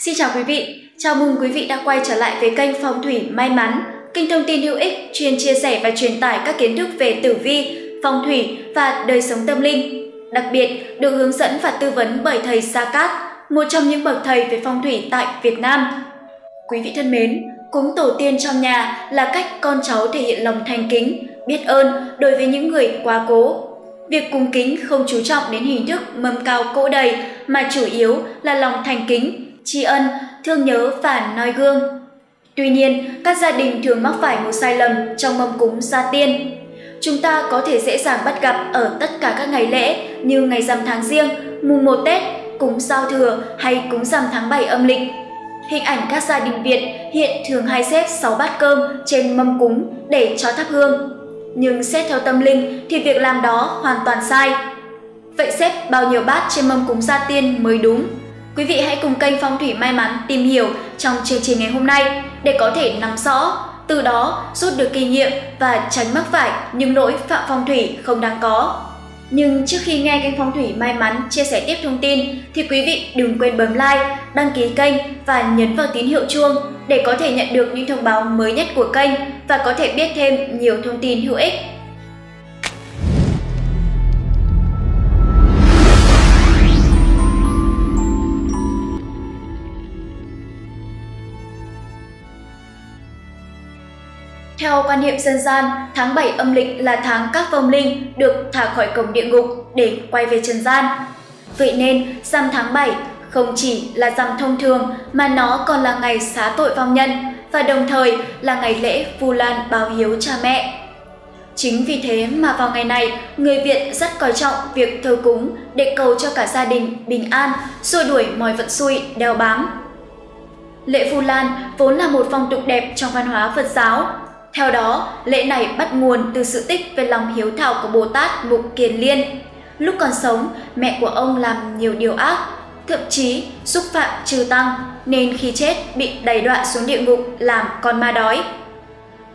Xin chào quý vị, chào mừng quý vị đã quay trở lại với kênh Phong thủy may mắn, kênh thông tin hữu ích chuyên chia sẻ và truyền tải các kiến thức về tử vi, phong thủy và đời sống tâm linh. Đặc biệt được hướng dẫn và tư vấn bởi thầy Sa Cát, một trong những bậc thầy về phong thủy tại Việt Nam. Quý vị thân mến, cúng tổ tiên trong nhà là cách con cháu thể hiện lòng thành kính, biết ơn đối với những người quá cố. Việc cúng kính không chú trọng đến hình thức mâm cao cỗ đầy mà chủ yếu là lòng thành kính, tri ân, thương nhớ và noi gương. Tuy nhiên, các gia đình thường mắc phải một sai lầm trong mâm cúng gia tiên. Chúng ta có thể dễ dàng bắt gặp ở tất cả các ngày lễ như ngày rằm tháng riêng, mùng 1 Tết, cúng giao thừa hay cúng rằm tháng 7 âm lịch. Hình ảnh các gia đình Việt hiện thường hay xếp 6 bát cơm trên mâm cúng để cho thắp hương. Nhưng xét theo tâm linh thì việc làm đó hoàn toàn sai. Vậy xếp bao nhiêu bát trên mâm cúng gia tiên mới đúng? Quý vị hãy cùng kênh Phong thủy may mắn tìm hiểu trong chương trình ngày hôm nay để có thể nắm rõ, từ đó rút được kinh nghiệm và tránh mắc phải những lỗi phạm phong thủy không đáng có. Nhưng trước khi nghe kênh Phong thủy may mắn chia sẻ tiếp thông tin thì quý vị đừng quên bấm like, đăng ký kênh và nhấn vào tín hiệu chuông để có thể nhận được những thông báo mới nhất của kênh và có thể biết thêm nhiều thông tin hữu ích. Theo quan niệm dân gian, tháng 7 âm lịch là tháng các vong linh được thả khỏi cổng địa ngục để quay về trần gian. Vậy nên, rằm tháng 7 không chỉ là rằm thông thường mà nó còn là ngày xá tội vong nhân và đồng thời là ngày lễ Vu Lan báo hiếu cha mẹ. Chính vì thế mà vào ngày này, người Việt rất coi trọng việc thờ cúng để cầu cho cả gia đình bình an, xua đuổi mọi vận xui đeo bám. Lễ Vu Lan vốn là một phong tục đẹp trong văn hóa Phật giáo, theo đó, lễ này bắt nguồn từ sự tích về lòng hiếu thảo của Bồ Tát Mục Kiền Liên. Lúc còn sống, mẹ của ông làm nhiều điều ác, thậm chí xúc phạm trừ tăng, nên khi chết bị đẩy đoạn xuống địa ngục làm con ma đói.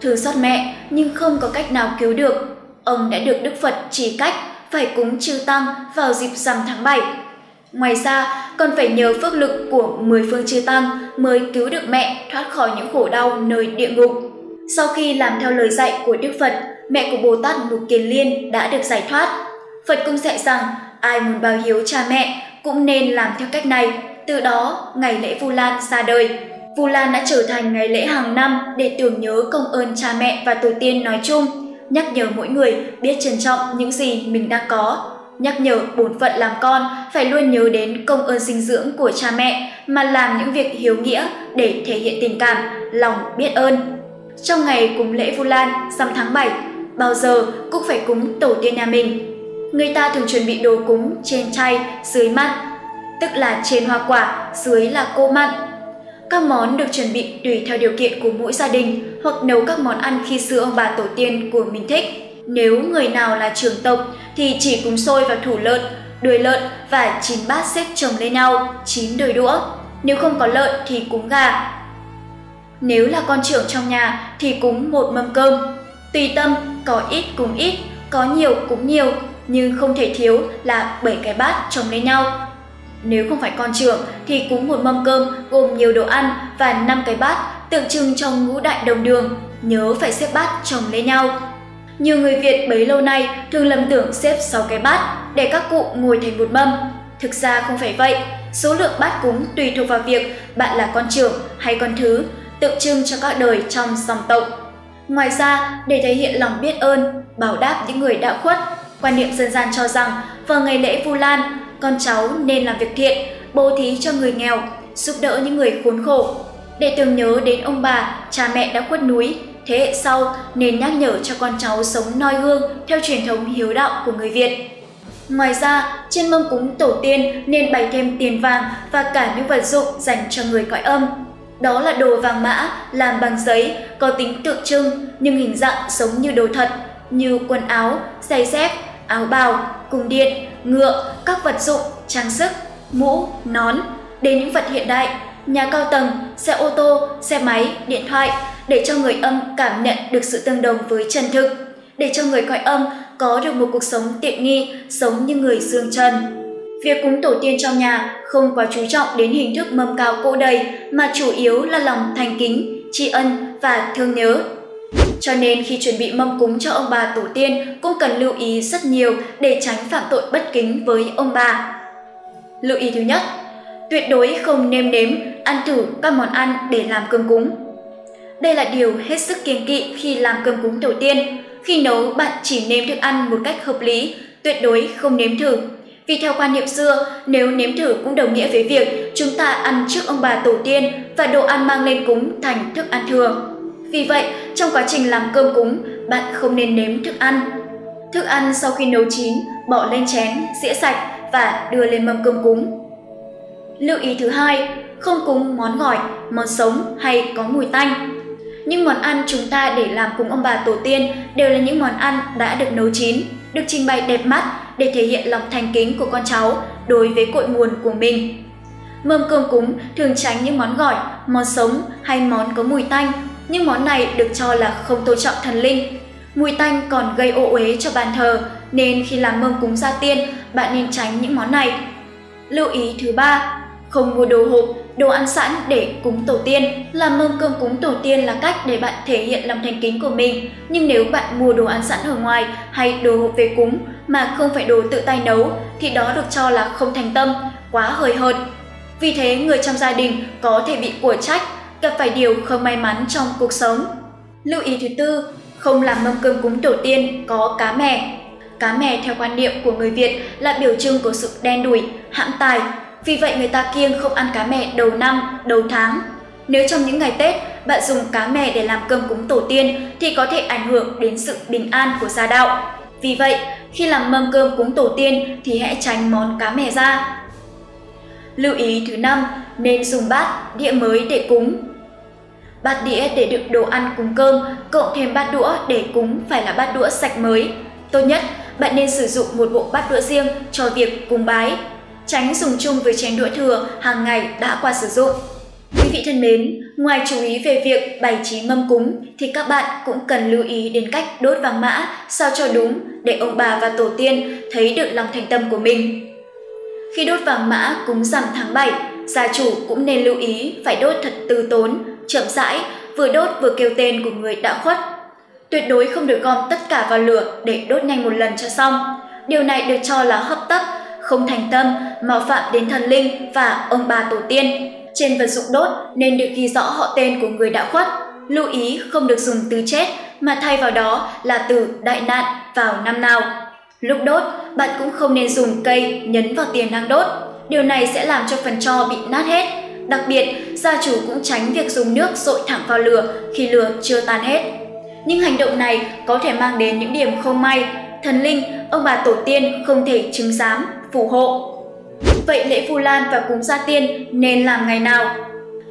Thương xót mẹ nhưng không có cách nào cứu được. Ông đã được Đức Phật chỉ cách phải cúng trừ tăng vào dịp rằm tháng 7. Ngoài ra, còn phải nhờ phước lực của 10 phương chư tăng mới cứu được mẹ thoát khỏi những khổ đau nơi địa ngục. Sau khi làm theo lời dạy của Đức Phật, mẹ của Bồ Tát Mục Kiền Liên đã được giải thoát. Phật cũng dạy rằng ai muốn báo hiếu cha mẹ cũng nên làm theo cách này. Từ đó, ngày lễ Vu Lan ra đời. Vu Lan đã trở thành ngày lễ hàng năm để tưởng nhớ công ơn cha mẹ và tổ tiên nói chung, nhắc nhở mỗi người biết trân trọng những gì mình đang có, nhắc nhở bổn phận làm con phải luôn nhớ đến công ơn sinh dưỡng của cha mẹ mà làm những việc hiếu nghĩa để thể hiện tình cảm, lòng biết ơn. Trong ngày cúng lễ Vu Lan, rằm tháng 7, bao giờ cũng phải cúng tổ tiên nhà mình. Người ta thường chuẩn bị đồ cúng trên chay, dưới mặn, tức là trên hoa quả, dưới là cô mặn. Các món được chuẩn bị tùy theo điều kiện của mỗi gia đình hoặc nấu các món ăn khi xưa ông bà tổ tiên của mình thích. Nếu người nào là trưởng tộc thì chỉ cúng sôi và thủ lợn, đuôi lợn và chín bát xếp chồng lên nhau, chín đôi đũa. Nếu không có lợn thì cúng gà, nếu là con trưởng trong nhà thì cúng một mâm cơm. Tùy tâm, có ít cúng ít, có nhiều cũng nhiều, nhưng không thể thiếu là 7 cái bát chồng lên nhau. Nếu không phải con trưởng thì cúng một mâm cơm gồm nhiều đồ ăn và 5 cái bát tượng trưng cho ngũ đại đồng đường, nhớ phải xếp bát chồng lên nhau. Nhiều người Việt bấy lâu nay thường lầm tưởng xếp 6 cái bát để các cụ ngồi thành một mâm. Thực ra không phải vậy, số lượng bát cúng tùy thuộc vào việc bạn là con trưởng hay con thứ tượng trưng cho các đời trong dòng tộc. Ngoài ra, để thể hiện lòng biết ơn, báo đáp những người đã khuất, quan niệm dân gian cho rằng vào ngày lễ Vu Lan, con cháu nên làm việc thiện, bố thí cho người nghèo, giúp đỡ những người khốn khổ. Để tưởng nhớ đến ông bà, cha mẹ đã khuất núi, thế hệ sau nên nhắc nhở cho con cháu sống noi gương theo truyền thống hiếu đạo của người Việt. Ngoài ra, trên mâm cúng tổ tiên nên bày thêm tiền vàng và cả những vật dụng dành cho người cõi âm. Đó là đồ vàng mã làm bằng giấy, có tính tượng trưng nhưng hình dạng giống như đồ thật, như quần áo, giày dép, áo bào, cung điện, ngựa, các vật dụng, trang sức, mũ, nón, đến những vật hiện đại, nhà cao tầng, xe ô tô, xe máy, điện thoại để cho người âm cảm nhận được sự tương đồng với chân thực, để cho người cõi âm có được một cuộc sống tiện nghi, sống như người dương trần. Việc cúng tổ tiên trong nhà không quá chú trọng đến hình thức mâm cao cỗ đầy mà chủ yếu là lòng thành kính, tri ân và thương nhớ. Cho nên khi chuẩn bị mâm cúng cho ông bà tổ tiên cũng cần lưu ý rất nhiều để tránh phạm tội bất kính với ông bà. Lưu ý thứ nhất, tuyệt đối không nêm nếm, ăn thử các món ăn để làm cơm cúng. Đây là điều hết sức kiêng kỵ khi làm cơm cúng tổ tiên. Khi nấu, bạn chỉ nêm thức ăn một cách hợp lý, tuyệt đối không nếm thử. Vì theo quan niệm xưa, nếu nếm thử cũng đồng nghĩa với việc chúng ta ăn trước ông bà tổ tiên và đồ ăn mang lên cúng thành thức ăn thừa. Vì vậy, trong quá trình làm cơm cúng, bạn không nên nếm thức ăn. Thức ăn sau khi nấu chín, bỏ lên chén, dĩa sạch và đưa lên mâm cơm cúng. Lưu ý thứ hai, không cúng món gỏi, món sống hay có mùi tanh. Những món ăn chúng ta để làm cúng ông bà tổ tiên đều là những món ăn đã được nấu chín, được trình bày đẹp mắt để thể hiện lòng thành kính của con cháu đối với cội nguồn của mình. Mâm cơm cúng thường tránh những món gỏi, món sống hay món có mùi tanh. nhưng món này được cho là không tôn trọng thần linh. Mùi tanh còn gây ô uế cho bàn thờ, nên khi làm mâm cúng gia tiên, bạn nên tránh những món này. Lưu ý thứ ba, không mua đồ hộp, đồ ăn sẵn để cúng tổ tiên. Làm mâm cơm cúng tổ tiên là cách để bạn thể hiện lòng thành kính của mình. Nhưng nếu bạn mua đồ ăn sẵn ở ngoài hay đồ hộp về cúng mà không phải đồ tự tay nấu thì đó được cho là không thành tâm, quá hời hợt. Vì thế người trong gia đình có thể bị của trách, gặp phải điều không may mắn trong cuộc sống. Lưu ý thứ tư, không làm mâm cơm cúng tổ tiên có cá mè. Cá mè theo quan niệm của người Việt là biểu trưng của sự đen đủi, hãm tài, vì vậy người ta kiêng không ăn cá mè đầu năm, đầu tháng. Nếu trong những ngày Tết bạn dùng cá mè để làm cơm cúng tổ tiên thì có thể ảnh hưởng đến sự bình an của gia đạo. Vì vậy, khi làm mâm cơm cúng tổ tiên thì hãy tránh món cá mè ra. Lưu ý thứ năm, nên dùng bát, đĩa mới để cúng. Bát đĩa để đựng đồ ăn cúng cơm, cộng thêm bát đũa để cúng phải là bát đũa sạch mới. Tốt nhất, bạn nên sử dụng một bộ bát đũa riêng cho việc cúng bái tránh dùng chung với chén đũa thừa hàng ngày đã qua sử dụng. Quý vị thân mến, ngoài chú ý về việc bày trí mâm cúng thì các bạn cũng cần lưu ý đến cách đốt vàng mã sao cho đúng để ông bà và tổ tiên thấy được lòng thành tâm của mình. Khi đốt vàng mã cúng rằm tháng 7, gia chủ cũng nên lưu ý phải đốt thật từ tốn, chậm rãi, vừa đốt vừa kêu tên của người đã khuất. Tuyệt đối không được gom tất cả vào lửa để đốt nhanh một lần cho xong. Điều này được cho là hấp tấp không thành tâm, mạo phạm đến thần linh và ông bà tổ tiên. Trên vật dụng đốt nên được ghi rõ họ tên của người đã khuất. Lưu ý không được dùng từ chết mà thay vào đó là từ đại nạn vào năm nào. Lúc đốt, bạn cũng không nên dùng cây nhấn vào tiền đang đốt. Điều này sẽ làm cho phần tro bị nát hết. Đặc biệt, gia chủ cũng tránh việc dùng nước dội thẳng vào lửa khi lửa chưa tan hết. Nhưng hành động này có thể mang đến những điểm không may. Thần linh, ông bà tổ tiên không thể chứng giám phù hộ. Vậy lễ phù Lan và cúng gia tiên nên làm ngày nào?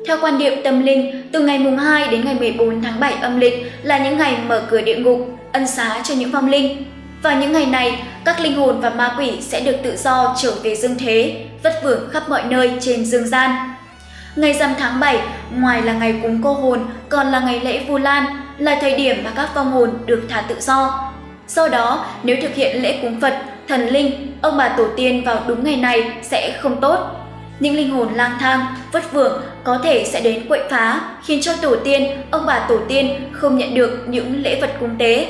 Theo quan niệm tâm linh, từ ngày mùng 2 đến ngày 14 tháng 7 âm lịch là những ngày mở cửa địa ngục, ân xá cho những vong linh. Vào những ngày này, các linh hồn và ma quỷ sẽ được tự do trở về dương thế, vất vưởng khắp mọi nơi trên dương gian. Ngày rằm tháng 7, ngoài là ngày cúng cô hồn, còn là ngày lễ Vu Lan, là thời điểm mà các vong hồn được thả tự do. Do đó, nếu thực hiện lễ cúng Phật, thần linh, ông bà tổ tiên vào đúng ngày này sẽ không tốt. Những linh hồn lang thang, vất vưởng có thể sẽ đến quậy phá, khiến cho tổ tiên, ông bà tổ tiên không nhận được những lễ vật cúng tế.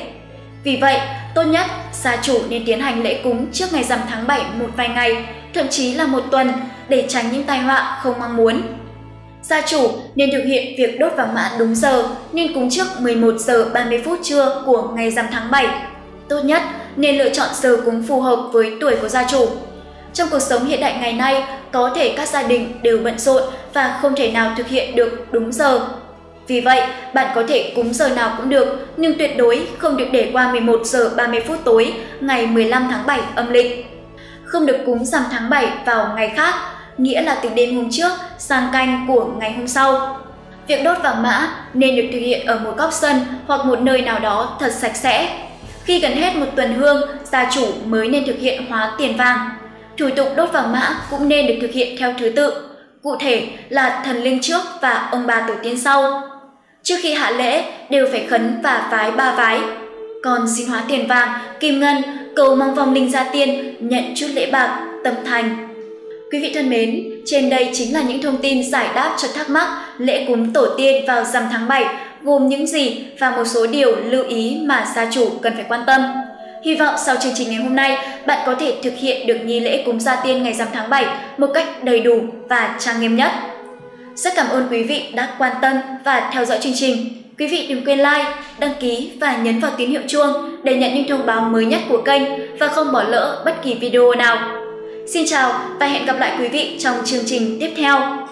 Vì vậy, tốt nhất gia chủ nên tiến hành lễ cúng trước ngày rằm tháng 7 một vài ngày, thậm chí là một tuần để tránh những tai họa không mong muốn. Gia chủ nên thực hiện việc đốt vàng mã đúng giờ, nên cúng trước 11 giờ 30 phút trưa của ngày rằm tháng 7 Tốt nhất nên lựa chọn giờ cúng phù hợp với tuổi của gia chủ. Trong cuộc sống hiện đại ngày nay, có thể các gia đình đều bận rộn và không thể nào thực hiện được đúng giờ. Vì vậy, bạn có thể cúng giờ nào cũng được, nhưng tuyệt đối không được để qua 11 giờ 30 phút tối ngày 15 tháng 7 âm lịch. Không được cúng rằm tháng 7 vào ngày khác, nghĩa là từ đêm hôm trước sang canh của ngày hôm sau. Việc đốt vàng mã nên được thực hiện ở một góc sân hoặc một nơi nào đó thật sạch sẽ, khi gần hết một tuần hương, gia chủ mới nên thực hiện hóa tiền vàng. Thủ tục đốt vàng mã cũng nên được thực hiện theo thứ tự, cụ thể là thần linh trước và ông bà tổ tiên sau. Trước khi hạ lễ đều phải khấn và vái ba vái. Còn xin hóa tiền vàng, kim ngân, cầu mong vong linh gia tiên nhận chút lễ bạc, tâm thành. Quý vị thân mến, trên đây chính là những thông tin giải đáp cho thắc mắc lễ cúng tổ tiên vào rằm tháng 7 gồm những gì và một số điều lưu ý mà gia chủ cần phải quan tâm. Hy vọng sau chương trình ngày hôm nay, bạn có thể thực hiện được nghi lễ cúng gia tiên ngày rằm tháng 7 một cách đầy đủ và trang nghiêm nhất. Rất cảm ơn quý vị đã quan tâm và theo dõi chương trình. Quý vị đừng quên like, đăng ký và nhấn vào tín hiệu chuông để nhận những thông báo mới nhất của kênh và không bỏ lỡ bất kỳ video nào. Xin chào và hẹn gặp lại quý vị trong chương trình tiếp theo.